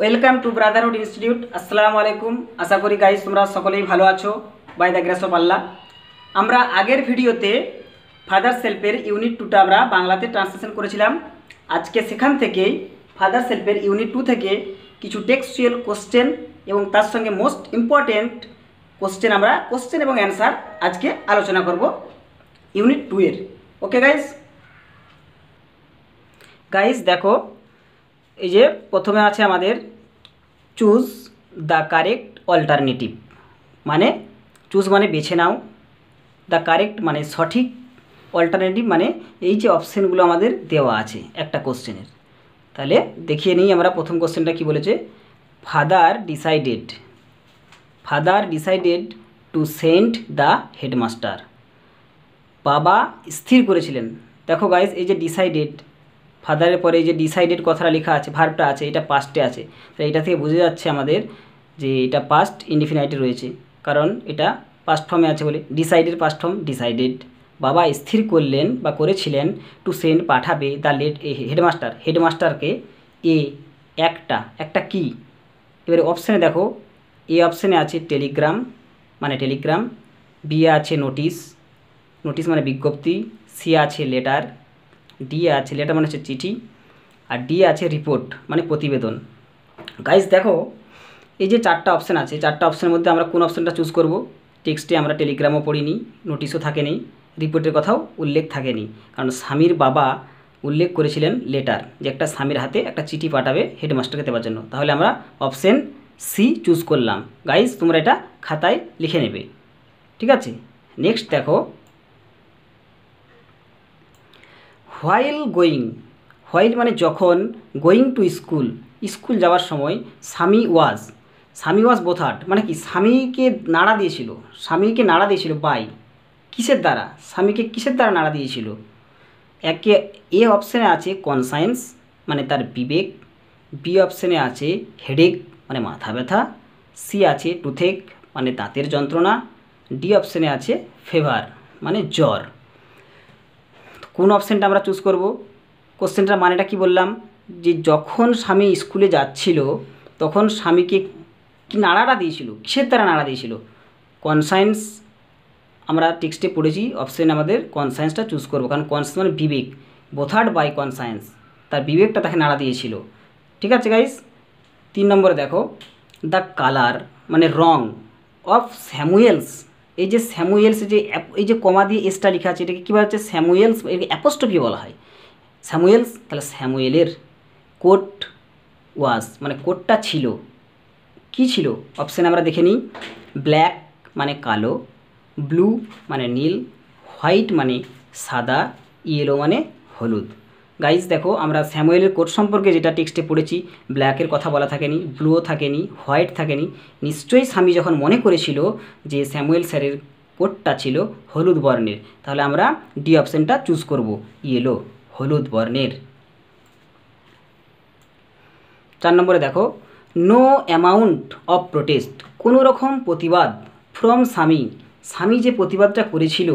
Welcome to Brotherhood institute আসসালামু আলাইকুম আশা করি গাইজ তোমরা সকলেই ভালো আছো। By the grace of Allah আমরা আগের ভিডিওতে ফাদার সেলফের ইউনিট টুটা আমরা বাংলাতে ট্রান্সলেশন করেছিলাম। আজকে সেখান থেকেই ফাদার সেলফের ইউনিট টু থেকে কিছু টেক্সচুয়াল কোশ্চেন এবং তার সঙ্গে মোস্ট ইম্পর্টেন্ট কোশ্চেন আমরা কোশ্চেন এবং অ্যান্সার আজকে আলোচনা করব ইউনিট টু এর। ওকে গাইজ গাইজ দেখো এই যে প্রথমে আছে আমাদের চুজ দ্য কারেক্ট অল্টারনেটিভ মানে চুজ মানে বেছে নাও দ্য কারেক্ট মানে সঠিক অল্টারনেটিভ মানে এই যে অপশানগুলো আমাদের দেওয়া আছে একটা কোশ্চেনের তাহলে দেখিয়ে নিই আমরা প্রথম কোশ্চেনটা কি বলেছে? Father decided father decided to send the headmaster বাবা স্থির করেছিলেন। দেখো গাইজ এই যে ডিসাইডেড ফাদারের পরে যে ডিসাইডেড কথাটা লেখা আছে ভার্বটা আছে, এটা পাস্টে আছে। তো এটা থেকে বোঝা যাচ্ছে আমাদের যে এটা পাস্ট ইনডিফিনাইটে রয়েছে। কারণ এটা পাস্ট ফর্মে আছে বলে। ডিসাইডেড পাস্ট ফর্ম ডিসাইডেড বাবা স্থির করলেন বা করেছিলেন টু সেন্ড পাঠাবে দ্য লেট হেডমাস্টার হেডমাস্টারকে এ একটা। একটা কি? এবারে অপশানে দেখো। এ অপশানে আছে টেলিগ্রাম মানে টেলিগ্রাম বি আছে নোটিশ নোটিশ মানে বিজ্ঞপ্তি। সি আছে লেটার ডি আছে, লেটার মানে হচ্ছে চিঠি, আর ডি আছে রিপোর্ট মানে প্রতিবেদন। গাইজ দেখো, এই যে চারটা অপশান আছে, চারটা অপশানের মধ্যে আমরা কোন অপশানটা চুজ করব? টেক্সটে আমরা টেলিগ্রামও পড়িনি নোটিশও থাকেনি রিপোর্টের কথাও উল্লেখ থাকেনি। কারণ স্বামীর বাবা উল্লেখ করেছিলেন লেটার যে একটা স্বামীর হাতে একটা চিঠি পাঠাবে হেডমাস্টারকে দেওয়ার জন্য। তাহলে আমরা অপশান সি চুজ করলাম। গাইজ তোমরা এটা খাতায় লিখে নেবে। ঠিক আছে? নেক্সট দেখো হোয়াইল গোয়িং হোয়াইল মানে যখন গোয়িং টু স্কুল স্কুল যাওয়ার সময় স্বামী ওয়াজ স্বামী ওয়াজ বোথাট মানে কি স্বামীকে নাড়া দিয়েছিল, স্বামীকে নাড়া দিয়েছিল বাই কিসের দ্বারা? স্বামীকে কিসের দ্বারা নাড়া দিয়েছিল? একে এ অপশানে আছে কনসায়েন্স মানে তার বিবেক বি অপশানে আছে হেডেক মানে মাথা ব্যথা সি আছে টুথেক মানে দাঁতের যন্ত্রণা ডি অপশানে আছে ফেভার মানে জ্বর। কোন অপশানটা আমরা চুজ করব? কোশ্চেনটার মানেটা কি বললাম? যে যখন স্বামী স্কুলে যাচ্ছিল, তখন স্বামীকে কি নাড়াটা দিয়েছিল? কিসের দ্বারা নাড়া দিয়েছিল? কনসায়েন্স আমরা টেক্সটে পড়েছি অপশান আমাদের কনসায়েন্সটা চুজ করব। কারণ কনসায়েন্স মানে বিবেক। বোথার্ড বাই কনসায়েন্স তার বিবেকটা তাকে নাড়া দিয়েছিল। ঠিক আছে গাইস তিন নম্বরে দেখো। দ্য কালার মানে রং অফ স্যামুয়েলস এই যে স্যামুয়েলস যে এই যে কমা দিয়ে এসটা লেখা আছে, এটাকে কী বলা হচ্ছে স্যামুয়েলস, এটাকে অ্যাপোস্টফি বলা হয়? স্যামুয়েলস, তাহলে স্যামুয়েলের কোট ওয়াজ মানে কোটটা ছিল। কি ছিল? অপশান আমরা দেখে নিই, ব্ল্যাক মানে কালো, ব্লু মানে নীল, হোয়াইট মানে সাদা, ইয়েলো মানে হলুদ। গাইজ দেখো, আমরা স্যামুয়েলের কোট সম্পর্কে যেটা টেক্সটে পড়েছি ব্ল্যাকের কথা বলা থাকেনি ব্লুও থাকেনি হোয়াইট থাকেনি, নিশ্চয়ই স্বামী যখন মনে করেছিল যে স্যামুয়েল স্যারের কোটটা ছিল হলুদ বর্ণের, তাহলে আমরা ডি অপশানটা চুজ করব ইয়েলো হলুদ বর্ণের। চার নম্বরে দেখো নো অ্যামাউন্ট অফ প্রোটেস্ট কোনো রকম প্রতিবাদ ফ্রম স্বামী স্বামী যে প্রতিবাদটা করেছিল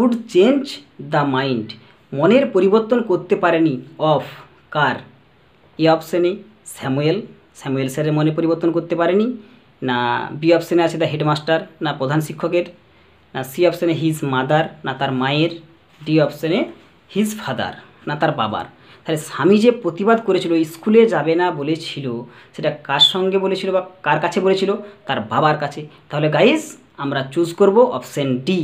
উড চেঞ্জ দ্য মাইন্ড মনের পরিবর্তন করতে পারেনি। অফ, কার? এ অপশানে স্যামুয়েল। স্যামুয়েল স্যারের মনে পরিবর্তন করতে পারেনি। না বি অপশানে আছে দ্য হেডমাস্টার না প্রধান শিক্ষকের, না সি অপশানে হিজ মাদার না তার মায়ের ডি অপশানে হিজ ফাদার না তার বাবার। তাহলে স্বামী যে প্রতিবাদ করেছিল স্কুলে যাবে না বলেছিল, সেটা কার সঙ্গে বলেছিল বা কার কাছে বলেছিল? তার বাবার কাছে। তাহলে গাইজ আমরা চুজ করব অপশান ডি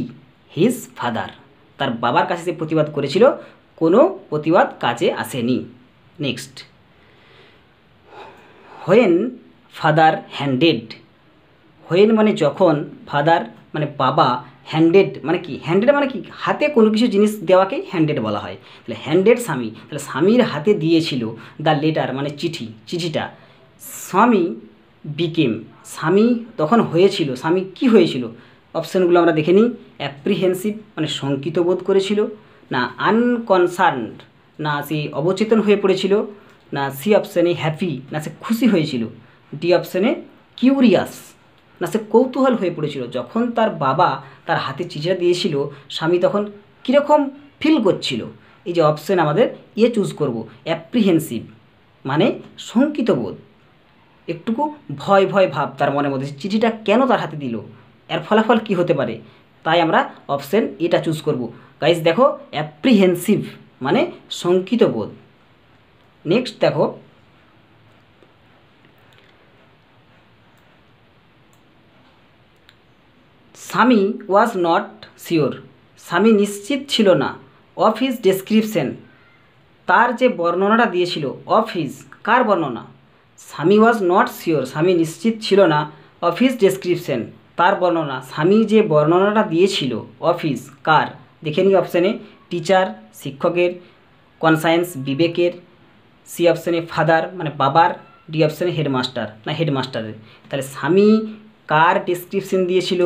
হিজ ফাদার তার বাবার কাছে যে প্রতিবাদ করেছিল, কোনো প্রতিবাদ কাজে আসেনি। Next when father handed when মানে যখন ফাদার মানে বাবা হ্যান্ডেড মানে কি? হ্যান্ডেড মানে কি? হাতে কোনো কিছু জিনিস দেওয়াকেই হ্যান্ডেড বলা হয়। তাহলে হ্যান্ডেড স্বামী, তাহলে স্বামীর হাতে দিয়েছিল দ্য লেটার মানে চিঠি, চিঠিটা। স্বামী বিকেম স্বামী তখন হয়েছিল, স্বামী কি হয়েছিল? অপশানগুলো আমরা দেখে নিই। অ্যাপ্রিহেন্সিভ মানে শঙ্কিত বোধ করেছিল। না আনকনসার্নড না সে অবচেতন হয়ে পড়েছিল। না, সি অপশানে হ্যাপি না সে খুশি হয়েছিল। ডি অপশানে কিউরিয়াস না সে কৌতূহল হয়ে পড়েছিল। যখন তার বাবা তার হাতে চিঠিটা দিয়েছিল, স্বামী তখন কীরকম ফিল করছিল? এই যে অপশান আমাদের ইয়ে চুজ করব অ্যাপ্রিহেন্সিভ মানে শঙ্কিত বোধ। একটুকু ভয় ভয় ভাব তার মনের মধ্যে। চিঠিটা কেন তার হাতে দিল? এর ফলাফল কি হতে পারে? তাই আমরা অপশন এটা চুজ করব। গাইজ দেখো অ্যাপ্রিহেন্সিভ মানে শঙ্কিত বোধ। নেক্সট দেখো, স্বামী ওয়াজ নট শিওর স্বামী নিশ্চিত ছিল না। অফ হিজ ডেসক্রিপশন তার যে বর্ণনাটা দিয়েছিল অফ হিজ কার বর্ণনা? স্বামী ওয়াজ নট শিওর স্বামী নিশ্চিত ছিল না। অফ হিজ ডেসক্রিপশন তার বর্ণনা স্বামী যে বর্ণনাটা দিয়েছিল অফিস কার দেখে নিই অপশানে টিচার শিক্ষকের কনসায়েন্স বিবেকের সি অপশানে ফাদার মানে বাবার ডি অপশানে হেডমাস্টার না হেডমাস্টারের তাহলে স্বামী কার ডিসক্রিপশন দিয়েছিল?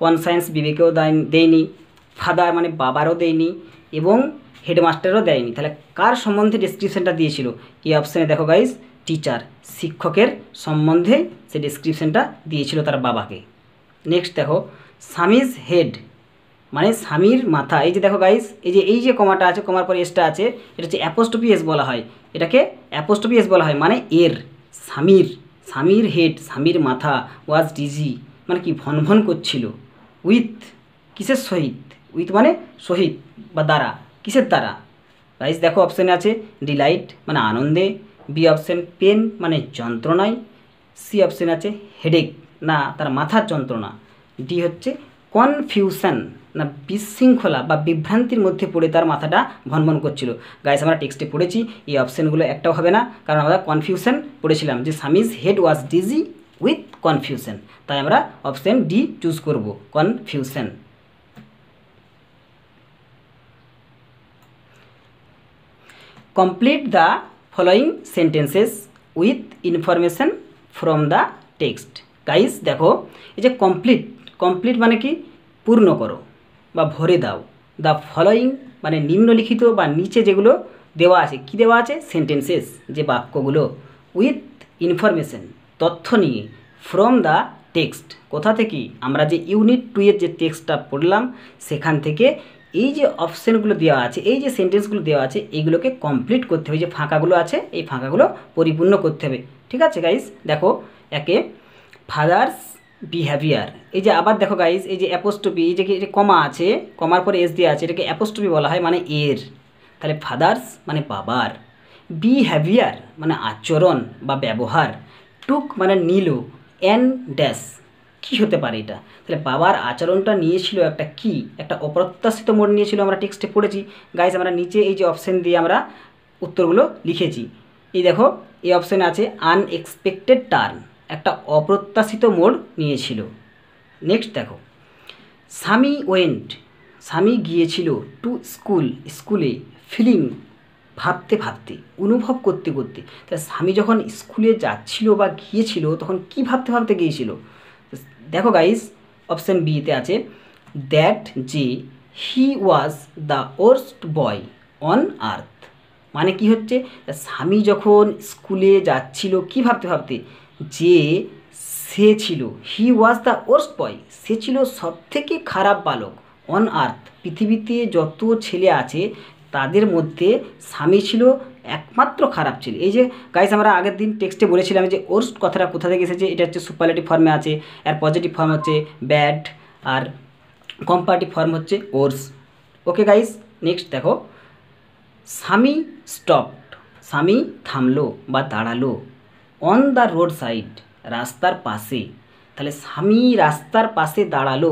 কনসায়েন্স বিবেকেও দেয়নি ফাদার মানে বাবারও দেয়নি এবং হেডমাস্টারও দেয়নি। তাহলে কার সম্বন্ধে ডিসক্রিপশানটা দিয়েছিল? এই অপশানে দেখো গাইজ টিচার শিক্ষকের সম্বন্ধে সে ডিসক্রিপশানটা দিয়েছিল তার বাবাকে। নেক্সট দেখো স্বামীজ হেড মানে স্বামীর মাথা। এই যে দেখো গাইস এই যে এই যে কমাটা আছে, কমার পরে এসটা আছে, এটা হচ্ছে অ্যাপোস্টপি বলা হয়। এটাকে অ্যাপোস্টপি বলা হয় মানে এর, স্বামীর স্বামীর হেড স্বামীর মাথা ওয়াজ ডিজি মানে কি ভন ভন করছিল। উইথ কিসের সহিত? উইথ মানে সহিত বা দ্বারা, কিসের দ্বারা? গাইস দেখো অপশানে আছে ডিলাইট মানে আনন্দে। বি অপশান পেন মানে যন্ত্রণায়। সি অপশান আছে হেডেক না, তার মাথার যন্ত্রণা। ডি হচ্ছে কনফিউশন না বিশৃঙ্খলা বা বিভ্রান্তির মধ্যে পড়ে তার মাথাটা ভনভন করছিল। গাইস আমরা টেক্সটে পড়েছি, এই অপশানগুলো একটাও হবে না, কারণ আমরা কনফিউশন পড়েছিলাম যে Swami's head was dizzy with confusion তাই আমরা অপশান ডি চুজ করব confusion complete the following sentences with information from the text guys দেখো, এই যে কমপ্লিট কমপ্লিট মানে কি? পূর্ণ করো বা ভরে দাও। দ্য ফলোয়িং মানে নিম্নলিখিত বা নিচে যেগুলো দেওয়া আছে, কি দেওয়া আছে? সেন্টেন্সেস যে বাক্যগুলো। উইথ ইনফরমেশন তথ্য নিয়ে ফ্রম দ্য টেক্সট কোথা থেকে? আমরা যে ইউনিট টু এর যে টেক্সটটা পড়লাম, সেখান থেকে এই যে অপশানগুলো দেওয়া আছে, এই যে সেন্টেন্সগুলো দেওয়া আছে এইগুলোকে কমপ্লিট করতে হবে। যে ফাঁকাগুলো আছে, এই ফাঁকাগুলো পরিপূর্ণ করতে হবে। ঠিক আছে গাইস দেখো, একে ফাদার্স বিহেভিয়ার। এই যে আবার দেখো গাইস এই যে অ্যাপোস্টপি এই যে যে কমা আছে, কমার পরে এস দিয়ে আছে, এটাকে অ্যাপোস্টপি বলা হয় মানে এর। তাহলে ফাদার্স মানে বাবার। বিহেভিয়ার মানে আচরণ বা ব্যবহার। টুক মানে নিল, এন ড্যাশ। কি হতে পারে এটা? তাহলে বাবার আচরণটা নিয়েছিল একটা কি? একটা অপ্রত্যাশিত মোড় নিয়েছিল আমরা টেক্সটে পড়েছি। গাইজ আমরা নিচে এই যে অপশান দিয়ে আমরা উত্তরগুলো লিখেছি। এই দেখো, এই অপশানে আছে আনএক্সপেক্টেড টার্ন অপ্রত্যাশিত মোড় নিয়েছিল। নেক্সট দেখো। স্বামী ওয়েন্ট। স্বামী গিয়েছিল টু স্কুল, স্কুলে ফিলিং ভাবতে ভাবতে, অনুভব করতে করতে। তা স্বামী যখন স্কুলে যাচ্ছিল বা গিয়েছিল, তখন কি ভাবতে ভাবতে গিয়েছিল? দেখো গাইস অপশান বিতে আছে দ্যাট যে he was the worst boy on earth মানে কি হচ্ছে? স্বামী যখন স্কুলে যাচ্ছিল, কি ভাবতে ভাবতে? যে সে ছিল হি ওয়াজ দ্য ওর্স্ট বয় সে ছিল সব থেকে খারাপ বালক অন আর্থ পৃথিবীতে যত ছেলে আছে, তাদের মধ্যে স্বামী ছিল একমাত্র খারাপ ছিল। এই যে গাইস আমরা আগের দিন টেক্সটে বলেছিলাম যে ওর্স্ট কথাটা কোথা থেকে এসেছে? এটা হচ্ছে সুপারলেটিভ ফর্মে আছে, আর পজিটিভ ফর্ম হচ্ছে ব্যাড আর কম্পারেটিভ ফর্ম হচ্ছে ওর্স ওকে গাইস নেক্সট দেখো। স্বামী স্টপড স্বামী থামলো বা দাঁড়াল। অন দ্য রোড সাইড রাস্তার পাশে। তাহলে স্বামী রাস্তার পাশে দাঁড়াল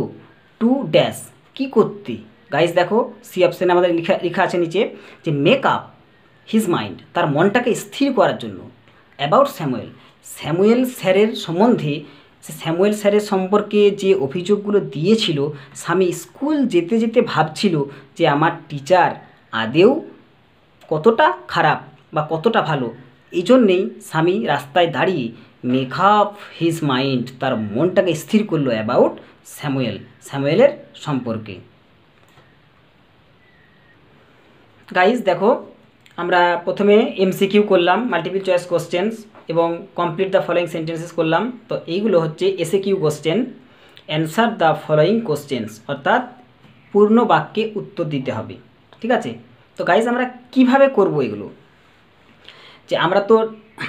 টু ড্যাশ কী করতে? গাইস দেখো সি অপশানে আমাদের লেখা লেখা আছে নিচে যে মেক আপ হিজ মাইন্ড তার মনটাকে স্থির করার জন্য। অ্যাবাউট স্যামুয়েল স্যামুয়েল স্যারের সম্বন্ধে, সে স্যামুয়েল স্যারের সম্পর্কে যে অভিযোগগুলো দিয়েছিল, স্বামী স্কুল যেতে যেতে ভাবছিল যে আমার টিচার আদেও কতটা খারাপ বা কতটা ভালো। এই জন্যেই স্বামী রাস্তায় দাঁড়িয়ে মেক আপ হিজ মাইন্ড তার মনটাকে স্থির করল অ্যাবাউট স্যামুয়েল, স্যামুয়েলের সম্পর্কে। গাইজ দেখো, আমরা প্রথমে এমসিকিউ করলাম মাল্টিপল চয়েস কোশ্চেন্স এবং কমপ্লিট দ্য ফলোয়িং সেন্টেন্সেস করলাম। তো এইগুলো হচ্ছে S A Q question answer the following questions অর্থাৎ পূর্ণ বাক্যে উত্তর দিতে হবে। ঠিক আছে? তো গাইজ আমরা কীভাবে করব এগুলো? যে আমরা তো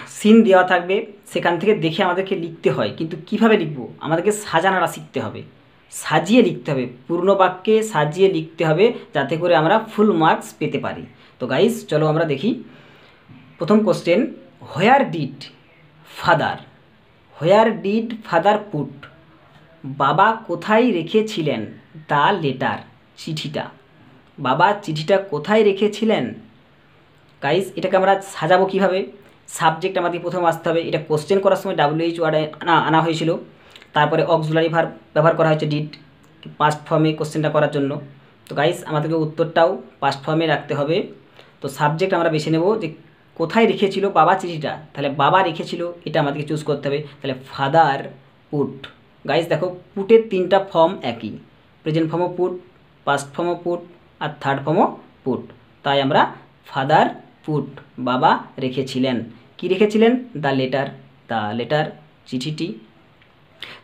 সিন দেওয়া থাকবে, সেখান থেকে দেখে আমাদেরকে লিখতে হয়। কিন্তু কীভাবে লিখব? আমাদেরকে সাজানোটা শিখতে হবে। সাজিয়ে লিখতে হবে। পূর্ণ বাক্যে সাজিয়ে লিখতে হবে যাতে করে আমরা ফুল মার্কস পেতে পারি। তো গাইস চলো আমরা দেখি। প্রথম question where did father where did father put বাবা কোথায় রেখেছিলেন দ্য লেটার চিঠিটা। বাবা, চিঠিটা কোথায় রেখেছিলেন? গাইস এটাকে আমরা সাজাবো কীভাবে? সাবজেক্ট আমাদের প্রথমে আসতে হবে। এটা কোশ্চেন করার সময় ডাব্লিউএইচ ওয়ার্ডে আনা আনা হয়েছিল। তারপরে অক্সুলারি ভার ব্যবহার করা হয়েছে ডিড পাস্ট ফর্মে কোশ্চেনটা করার জন্য। তো গাইস আমাদেরকে উত্তরটাও পাস্ট ফর্মে রাখতে হবে। তো সাবজেক্ট আমরা বেছে নেব যে কোথায় রেখেছিল বাবা চিঠিটা। তাহলে বাবা রেখেছিল, এটা আমাদেরকে চুজ করতে হবে। তাহলে ফাদার পুট গাইস দেখো পুটের তিনটা ফর্ম একই। প্রেজেন্ট ফর্মও পুট পাস্ট ফর্মও পুট আর থার্ড ফর্মও পুট তাই আমরা ফাদার পুট বাবা রেখেছিলেন। কি রেখেছিলেন? দ্য লেটার দ্য লেটার চিঠিটি।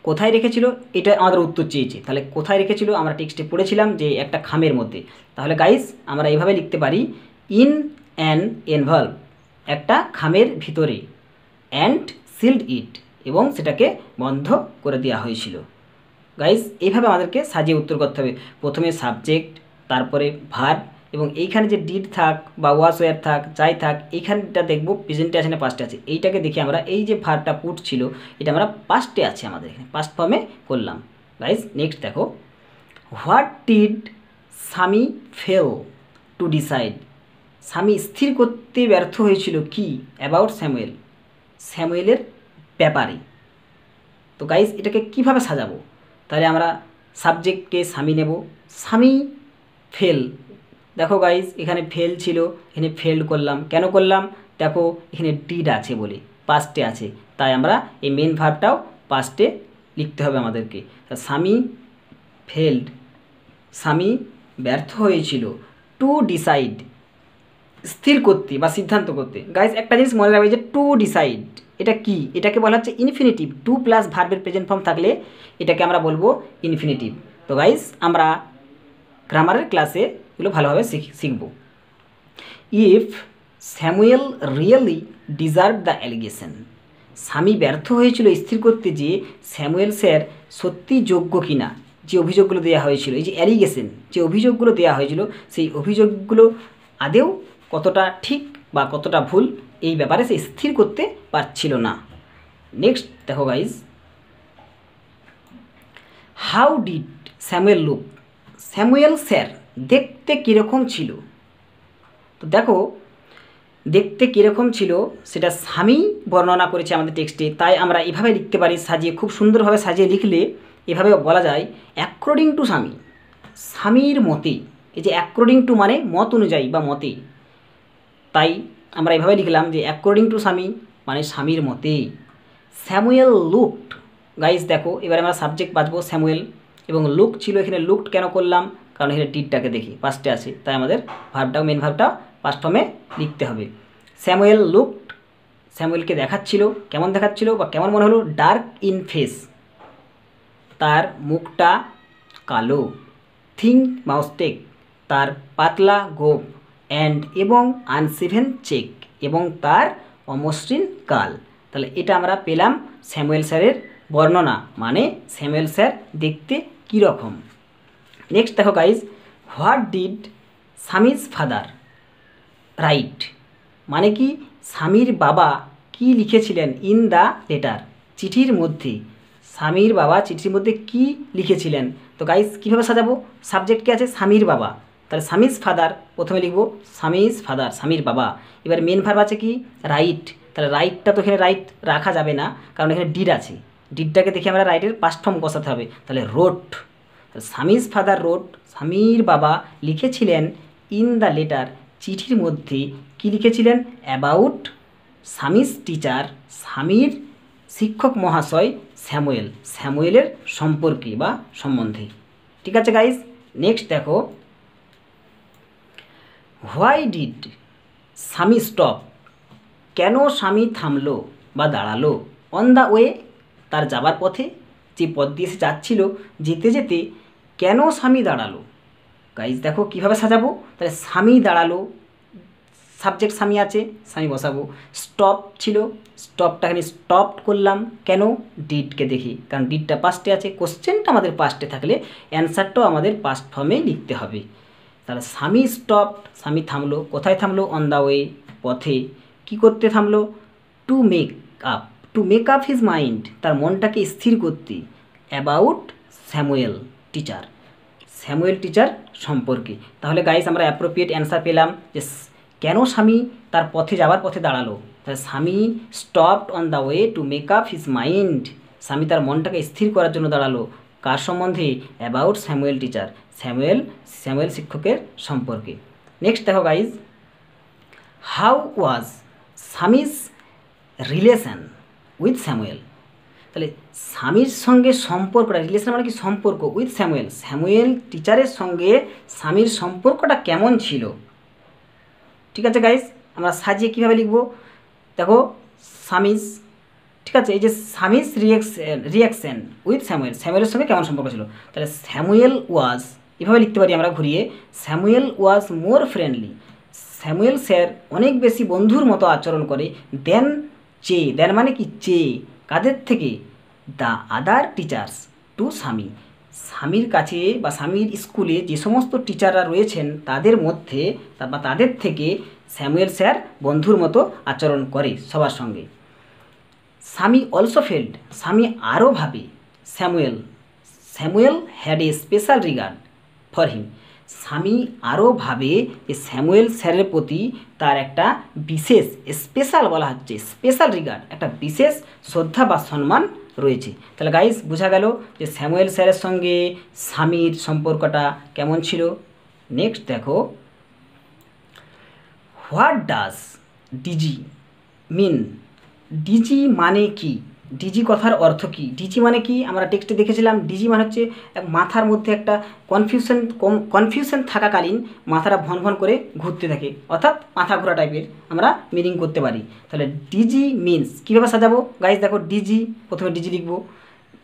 কোথায় রেখেছিল? এটা আমাদের উত্তর চেয়েছে। তাহলে কোথায় রেখেছিল? আমরা টেক্সটে পড়েছিলাম যে একটা খামের মধ্যে। তাহলে গাইস আমরা এইভাবে লিখতে পারি ইন অ্যান এনভলভ একটা খামের ভিতরে অ্যান্ড সিল্ড ইট এবং সেটাকে বন্ধ করে দেওয়া হয়েছিল। গাইস এইভাবে আমাদেরকে সাজিয়ে উত্তর করতে হবে। প্রথমে সাবজেক্ট তারপরে ভার এবং এইখানে যে ডিড থাক বা ওয়াশ ওয়ার থাক, যাই থাক, এইখানটা দেখব প্রেজেন্টে আছে না পাস্টে আছে। এইটাকে দেখে আমরা এই যে ভারটা পুট ছিল, এটা আমরা পাস্টে আছে আমাদের এখানে। পাস্ট ফর্মে করলাম। গাইস নেক্সট দেখো। What did Swami fail to decide Swami স্থির করতে ব্যর্থ হয়েছিল কি? About Samuel. স্যামুয়েলের ব্যাপারে। তো গাইস এটাকে কীভাবে সাজাবো? তাহলে আমরা সাবজেক্টকে স্বামী নেব। স্বামী ফেল দেখো গাইস এখানে ফেল ছিল, এখানে ফেল্ড করলাম। কেন করলাম? দেখো, এখানে ডিড আছে বলে পাস্টে আছে। তাই আমরা এই মেন ভার্বটাও পাস্টে লিখতে হবে আমাদেরকে। স্বামী ফেল্ড স্বামী ব্যর্থ হয়েছিল টু ডিসাইড স্থির করতে বা সিদ্ধান্ত করতে। গাইস একটা জিনিস মনে রাখবে যে টু ডিসাইড এটা কি? এটাকে বলা হচ্ছে ইনফিনিটিভ টু প্লাস ভার্বের প্রেজেন্ট ফর্ম থাকলে এটাকে আমরা বলব ইনফিনিটিভ তো গাইস আমরা গ্রামারের ক্লাসে এগুলো ভালোভাবে শিখব। If Samuel really deserve the allegation Swami ব্যর্থ হয়েছিল স্থির করতে যে স্যামুয়েল স্যার সত্যি যোগ্য কিনা, যে অভিযোগগুলো দেওয়া হয়েছিল, এই যে অ্যালিগেশন যে অভিযোগগুলো দেওয়া হয়েছিল, সেই অভিযোগগুলো আদেও কতটা ঠিক বা কতটা ভুল, এই ব্যাপারে সে স্থির করতে পারছিল না। নেক্সট দেখো guys how did Samuel look Samuel sir দেখতে কীরকম ছিল? তো দেখো, দেখতে কীরকম ছিল সেটা স্বামী বর্ণনা করেছে আমাদের টেক্সটে তাই আমরা এভাবে লিখতে পারি, সাজিয়ে, খুব সুন্দরভাবে সাজিয়ে লিখলে এভাবে বলা যায় অ্যাক্রোডিং টু স্বামী। স্বামীর মতে, এই যে অ্যাক্রোডিং টু মানে মত অনুযায়ী বা মতে। তাই আমরা এভাবে লিখলাম যে অ্যাকর্ডিং টু স্বামী মানে স্বামীর মতে। স্যামুয়েল লুকড গাইস দেখো, এবারে আমরা সাবজেক্ট বাঁচবো স্যামুয়েল। এবং লুক ছিল এখানে, লুকড কেন করলাম? কারণ এখানে ডিডটাকে দেখি পাস্টে আছে। তাই আমাদের ভার্বটাও মেন পাস্ট ফর্মে লিখতে হবে। স্যামুয়েল লুকড, স্যামুয়েলকে দেখাচ্ছিল, কেমন দেখাচ্ছিল বা কেমন মনে হলো? Dark in face. তার মুখটা কালো। থিঙ্ক মাউস্টেক তার পাতলা গোপ অ্যান্ড এবং আনসিভেন চেক। এবং তার অমসৃণ কাল তাহলে এটা আমরা পেলাম স্যামুয়েল স্যারের বর্ণনা। মানে স্যামুয়েল স্যার দেখতে কীরকম? নেক্সট দেখো guys what did Swami's father write মানে কি? স্বামীর বাবা কি লিখেছিলেন ইন দ্য লেটার চিঠির মধ্যে। স্বামীর বাবা চিঠির মধ্যে কি লিখেছিলেন? তো গাইজ কীভাবে সাজাবো? সাবজেক্ট কি আছে? স্বামীর বাবা। তাহলে স্বামীজ ফাদার প্রথমে লিখব স্বামীজ ফাদার স্বামীর বাবা। এবার মেন ভার্ব আছে কি? রাইট তাহলে রাইটটা তো এখানে রাইট রাখা যাবে না, কারণ এখানে ডিড আছে। ডিডটাকে দেখে আমরা রাইটের পাস্ট ফর্ম বসাতে হবে। তাহলে রোট স্বামীজ ফাদার রোড স্বামীর বাবা লিখেছিলেন ইন দ্য লেটার চিঠির মধ্যে কি লিখেছিলেন? অ্যাবাউট স্বামীজ টিচার স্বামীর শিক্ষক মহাশয় স্যামুয়েল স্যামুয়েলের সম্পর্কে বা সম্বন্ধে। ঠিক আছে গাইজ নেক্সট দেখো। হোয়াই ডিড স্বামী স্টপ কেন স্বামী থামলো বা দাঁড়াল? অন দ্য ওয়ে তার যাবার পথে যে পথ দিয়ে সে যাচ্ছিল, যেতে যেতে কেন স্বামী দাঁড়াল? গাইজ দেখো কীভাবে সাজাবো? তাহলে স্বামী দাঁড়াল। সাবজেক্ট স্বামী আছে, স্বামী বসাবো। স্টপ ছিল স্টপটা এখানে স্টপ করলাম। কেন? ডিডকে দেখি। কারণ ডিডটা পাস্টে আছে। কোশ্চেনটা আমাদের পাস্টে থাকলে অ্যান্সারটাও আমাদের পাস্ট ফর্মে লিখতে হবে। তাহলে স্বামী স্টপ স্বামী থামলো। কোথায় থামলো? অন দ্য ওয়ে পথে। কি করতে থামলো? To make up to make up his mind তার মনটাকে স্থির করতে। About Samuel teacher Samuel teacher সম্পর্কে। তাহলে গাইস আমরা অ্যাপ্রোপ্রিয়েট অ্যান্সার পেলাম যে কেন স্বামী তার পথে যাওয়ার পথে দাঁড়াল? তাহলে Swami stopped on the way to make up his mind Swami তার মনটাকে স্থির করার জন্য দাঁড়াল। কার সম্বন্ধে? About Samuel teacher Samuel Samuel শিক্ষকের সম্পর্কে। নেক্সট দেখো guys how was Swami's relation with Samuel তাহলে স্বামীর সঙ্গে সম্পর্কটা রিলেশন মানে কি সম্পর্ক? উইথ স্যামুয়েল স্যামুয়েল টিচারের সঙ্গে স্বামীর সম্পর্কটা কেমন ছিল? ঠিক আছে গাইস আমরা সাজিয়ে কীভাবে লিখব? দেখো স্বামীস ঠিক আছে? এই যে Swami's reaction reaction with Samuel স্যামুয়েলের সঙ্গে কেমন সম্পর্ক ছিল? তাহলে স্যামুয়েল ওয়াজ এভাবে লিখতে পারি আমরা ঘুরিয়ে Samuel was more friendly Samuel sir অনেক বেশি বন্ধুর মতো আচরণ করে দেন চে দেন মানে কি চে কাদের থেকে? দ্য আদার টিচার্স টু স্বামী। স্বামীর কাছে বা স্বামীর স্কুলে যে সমস্ত টিচাররা রয়েছেন, তাদের মধ্যে বা তাদের থেকে স্যামুয়েল স্যার বন্ধুর মতো আচরণ করে সবার সঙ্গে। স্বামী অলসো ফেল্ড স্বামী আরও ভাবে, Samuel. Samuel had a special regard for him Swami আরও ভাবে যে স্যামুয়েল স্যারের প্রতি তার একটা বিশেষ স্পেশাল বলা হচ্ছে স্পেশাল রিগার্ড একটা বিশেষ শ্রদ্ধা বা সম্মান রয়েছে। তাহলে গাইস বোঝা গেল যে স্যামুয়েল স্যারের সঙ্গে স্বামীর সম্পর্কটা কেমন ছিল? নেক্সট দেখো what does dizzy mean dizzy মানে কি? ডিজি কথার অর্থ কি? ডিজি মানে কি? আমরা টেক্সটে দেখেছিলাম ডিজি মানে হচ্ছে মাথার মধ্যে একটা কনফিউশন কনফিউশন থাকাকালীন মাথাটা ভন ভন করে ঘুরতে থাকে। অর্থাৎ মাথা ঘোরা টাইপের আমরা মিনিং করতে পারি। তাহলে ডিজি মিনস কীভাবে সাজাবো? গাইজ দেখো ডিজি প্রথমে ডিজি লিখব।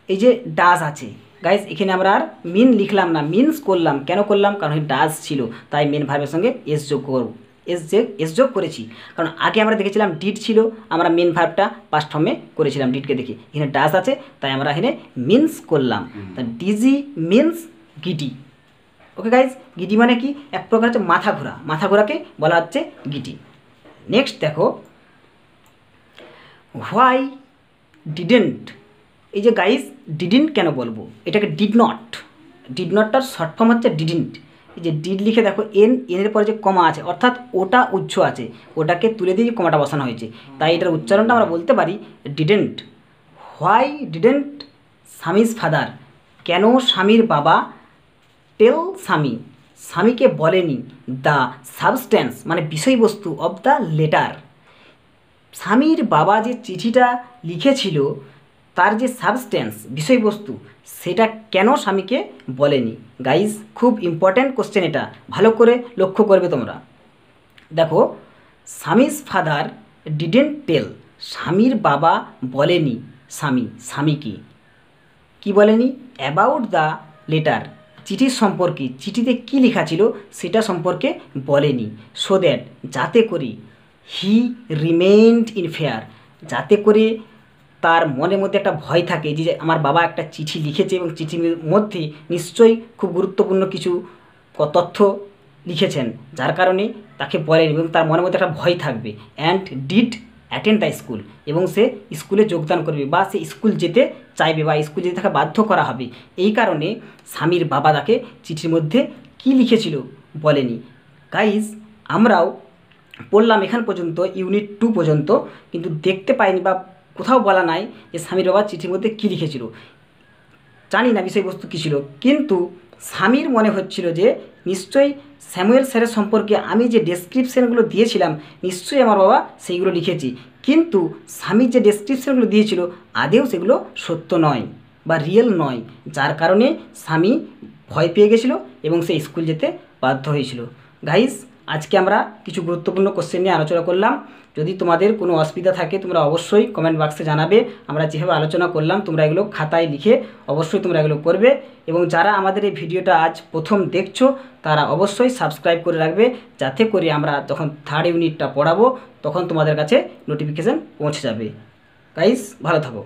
এই যে ডাস আছে। গাইজ এখানে আমরা আর মিন লিখলাম না। মিনস করলাম। কেন করলাম? কারণ ডাজ ছিল। তাই মেন ভার্বের সঙ্গে এস যোগ করব। এস যে এস যোগ করেছি। কারণ আগে আমরা দেখেছিলাম ডিড ছিল আমরা মেন ভার্বটা পাস্ট ফর্মে করেছিলাম ডিডকে দেখে। এখানে ডাজ আছে তাই আমরা এখানে মিনস করলাম। তা dizzy means giddy okay guys giddy মানে কি? এক প্রকার হচ্ছে মাথা ঘোরা। মাথা ঘোরাকে বলা হচ্ছে গিটি নেক্সট দেখো হোয়াই ডিডেন্ট এই যে গাইজ ডিডেন্ট কেন বলব? এটাকে ডিড নট ডিড নটটার শর্ট ফর্ম হচ্ছে ডিডেন্ট এই যে ডিড লিখে দেখো এন এনের পরে যে কমা আছে, অর্থাৎ ওটা উচ্চ আছে, ওটাকে তুলে দিয়ে কমাটা বসানো হয়েছে। তাই এটার উচ্চারণটা আমরা বলতে পারি didn't why didn't Swami's father কেন স্বামীর বাবা টেল স্বামী? স্বামীকে বলেনি দ্য সাবস্ট্যান্স মানে বিষয়বস্তু অব দ্য লেটার স্বামীর বাবা যে চিঠিটা লিখেছিল তার যে সাবস্টেন্স বিষয়বস্তু, সেটা কেন স্বামীকে বলেনি? গাইজ খুব ইম্পর্ট্যান্ট কোশ্চেন এটা। ভালো করে লক্ষ্য করবে তোমরা। দেখো স্বামীজ ফাদার ডিডেন্ট টেল স্বামীর বাবা বলেনি স্বামী, স্বামীকে। কি বলেনি? অ্যাবাউট দ্য লেটার চিঠির সম্পর্কে। চিঠিতে কি লেখা ছিল সেটা সম্পর্কে বলেনি। সো দ্যাট যাতে করে হি রিমেন্ড ইন ফেয়ার যাতে করে তার মনের মধ্যে একটা ভয় থাকে যে আমার বাবা একটা চিঠি লিখেছে এবং চিঠির মধ্যে নিশ্চয়ই খুব গুরুত্বপূর্ণ কিছু তথ্য লিখেছেন। যার কারণে তাকে বলেন এবং তার মনের মধ্যে একটা ভয় থাকবে। And did attend the school এবং সে স্কুলে যোগদান করবে বা সে স্কুল যেতে চাইবে বা স্কুল যেতে তাকে বাধ্য করা হবে। এই কারণে স্বামীর বাবা তাকে চিঠির মধ্যে কি লিখেছিল বলেনি। গাইজ আমরাও পড়লাম এখান পর্যন্ত ইউনিট টু পর্যন্ত, কিন্তু দেখতে পাইনি বা কোথাও বলা নাই যে স্বামীর বাবা চিঠির মধ্যে কী লিখেছিল। জানি না বিষয়বস্তু কী ছিল, কিন্তু স্বামীর মনে হচ্ছিল যে নিশ্চয়ই স্যামুয়েল স্যারের সম্পর্কে আমি যে ডেসক্রিপশানগুলো দিয়েছিলাম, নিশ্চয়ই আমার বাবা সেইগুলো লিখেছি। কিন্তু স্বামীর যে ডেসক্রিপশানগুলো দিয়েছিল, আদেও সেগুলো সত্য নয় বা রিয়েল নয়, যার কারণে স্বামী ভয় পেয়ে গেছিল এবং সে স্কুল যেতে বাধ্য হয়েছিল। গাইস আজকে আমরা কিছু গুরুত্বপূর্ণ কোশ্চেন নিয়ে আলোচনা করলাম। যদি তোমাদের কোনো অসুবিধা থাকে, তোমরা অবশ্যই কমেন্ট বাক্সে জানাবে। আমরা যেভাবে আলোচনা করলাম, তোমরা এগুলো খাতায় লিখে অবশ্যই তোমরা এগুলো করবে এবং যারা আমাদের এই ভিডিওটা আজ প্রথম দেখছ, তারা অবশ্যই সাবস্ক্রাইব করে রাখবে যাতে করে আমরা যখন থার্ড ইউনিটটা পড়াবো, তখন তোমাদের কাছে নোটিফিকেশান পৌঁছে যাবে। গাইস ভালো থাকো।